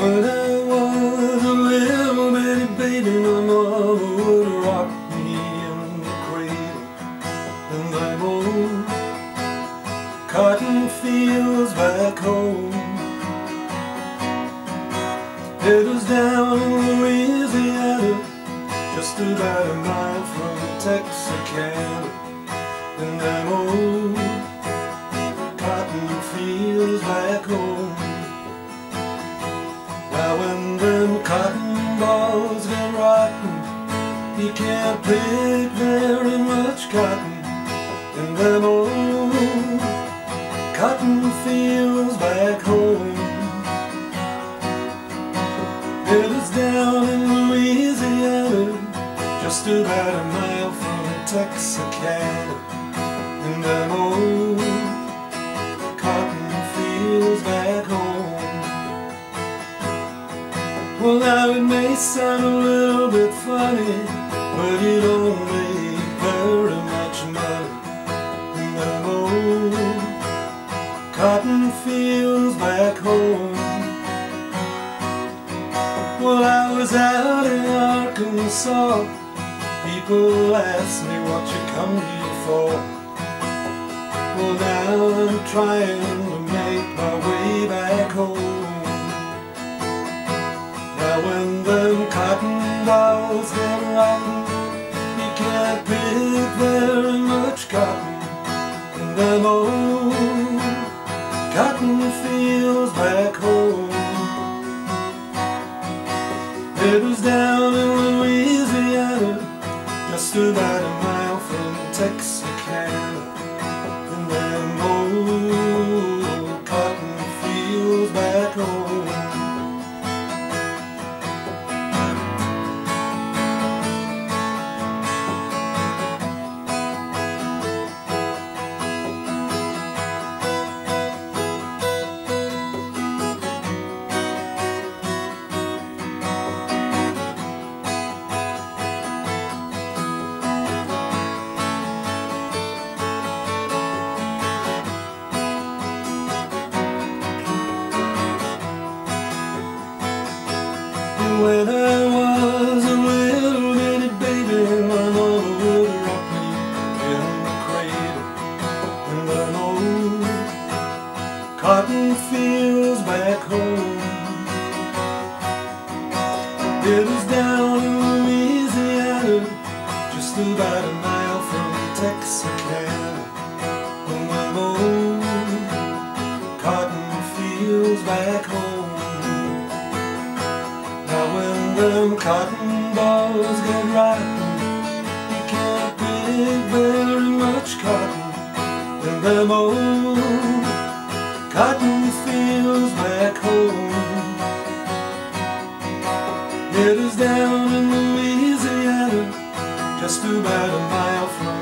When I was a little bitty baby, my mama would rock me in the cradle in them old cotton fields back home. It was down in Louisiana, just about a mile from Texarkana, in them old cotton fields back home. Can't pick very much cotton in them old cotton fields back home. It was down in Louisiana, just about a mile from Texarkana, in them old cotton fields back home. Well, now it may sound a little bit funny, cotton fields back home. Well, I was out in Arkansas. People ask me what you come here for. Well, now I'm trying to make my way back home. Now when them cotton bolls get rotten, you can't pick very much cotton in them old cotton fields back home. It was down in Louisiana, just about a mile When I was a little baby, my mama me in the cradle in old cotton fields back home. It was down in Louisiana, just about a mile from Texarkana, them cotton bolls get rotten, you can't pick very much cotton in them old cotton fields back home. It is down in Louisiana, just about a mile from.